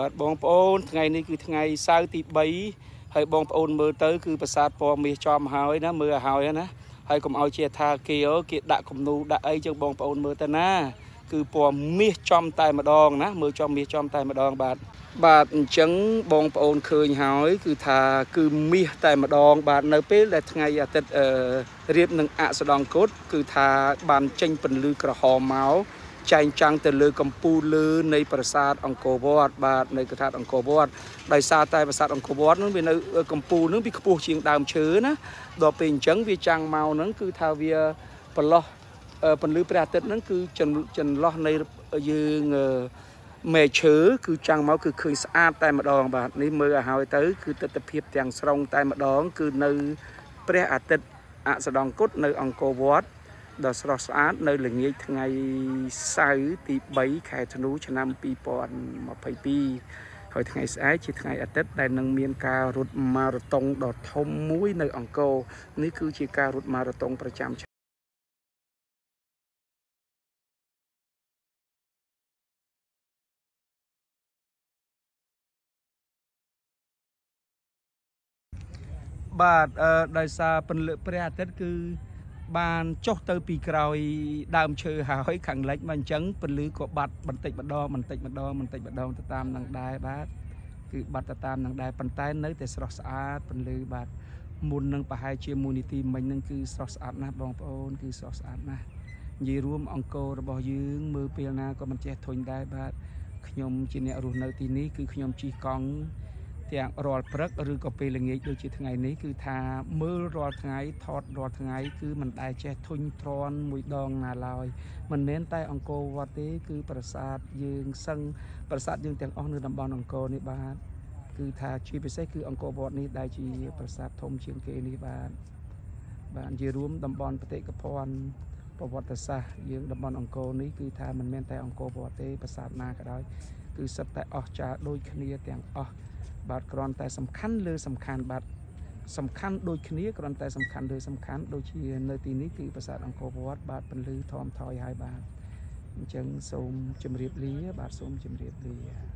បាទបងប្អូនថ្ងៃនេះគឺថ្ងៃសៅរ៍ទី3ហើយបងប្អូនមើលទៅគឺប្រាសាទពណ៌មាសចំហើយណាមើលឲ្យហើយណាហើយកុំឲ្យជាថាគេគេដាក់គំនូដាក់អីចឹងបងប្អូនមើលទៅណា គឺពណ៌មាសចំតែម្ដងណាមើលចំមាសចំតែម្ដងបាទបាទអញ្ចឹងបងប្អូនឃើញហើយ គឺថាគឺមាសតែម្ដង បាទនៅពេលដែលថ្ងៃអាទិត្យរៀបនឹងអសដងកូតគឺថាបានចេញពន្លឺក្រហមមក ចែងចាំងទៅលើកម្ពូលលើនៃប្រាសាទអង្គរវត្តបាទនៅកថាអង្គរវត្តដោយសារតែប្រាសាទអង្គរវត្តនឹងវានៅកម្ពូលនឹងវាខ្ពស់ជាងដើមឈើណាដល់ពេលអញ្ចឹងវាចាំងមកហ្នឹងគឺថាវាប្រឡោះពន្លឺព្រះអាទិត្យហ្នឹងគឺចន្លោះនៃយើងមេឈើគឺចាំងមកគឺឃើញស្អាតតែម្ដងបាទនេះមើលឲ្យហើយទៅគឺទស្សនវិជ្ជាទាំងស្រុងតែម្ដង គឺនៅព្រះអាទិត្យអសដងគុតនៅអង្គរវត្ត ដ៏ស្រស់ស្អាតនៅល្ងាចថ្ងៃសៅរ៍ទី3ខែធ្នូឆ្នាំ2022ហើយថ្ងៃស្អែកជាថ្ងៃអាទិត្យដែលនឹងមានការរត់ម៉ារ៉ាតុងដ៏ធំមួយនៅអង្គរនេះគឺជាការរត់ម៉ារ៉ាតុងប្រចាំឆ្នាំបាទអឺដោយសារពន្លឺព្រះអាទិត្យគឺ បានចុះទៅពីក្រោយដើមឈើហើយខាងលិចមកអញ្ចឹងពន្លឺក៏បាត់បន្តិចម្ដងបន្តិចម្ដងបន្តិចម្ដងទៅតាមនឹងដែរបាទគឺបាត់ទៅតាមនឹងដែរប៉ុន្តែនៅតែស្រស់ស្អាតពន្លឺបាទមុននឹងប្រហែលជាមួយនីតិមិញនឹងគឺស្រស់ស្អាតណាស់បងប្អូនគឺស្រស់ស្អាតណាស់និយាយរួមអង្គររបស់យើងមើលពេលណាក៏មិនចេះធុញដែរបាទខ្ញុំជាអ្នករស់នៅទីនេះគឺខ្ញុំជិះកង់ ទាំងរាល់ព្រឹកឬក៏ពេលល្ងាចដូចជាថ្ងៃនេះគឺថាមើលរាល់ថ្ងៃថតរាល់ថ្ងៃគឺមិនដែលចេះធុញទ្រាន់មួយដងណាឡើយមិនមែនតែអង្គរវត្តទេ គឺប្រាសាទយើងសឹងប្រាសាទយើងទាំងអស់នៅតំបន់អង្គរនេះបាទគឺថាជាពិសេសគឺអង្គរវត្តនេះដែលជាប្រាសាទធំជាងគេនេះបាទបាទនិយាយរួមតំបន់បតិកភណ្ឌប្រវត្តិសាស្ត្រយើងតំបន់អង្គរនេះគឺថាមិនមែនតែអង្គរវត្តទេប្រាសាទណាក៏ដោយគឺសិតតែអស្ចារ្យដូចគ្នាទាំងអស់ បាទគ្រាន់តែសំខាន់លើសំខាន់បាទសំខាន់ដូចគ្នាគ្រាន់តែសំខាន់លើសំខាន់ដូចជានៅទីនេះគឺប្រាសាទអង្គរវត្តបាទពន្លឺធំថយហើយបាទអញ្ចឹងសូមជម្រាបលាបាទសូមជម្រាបលា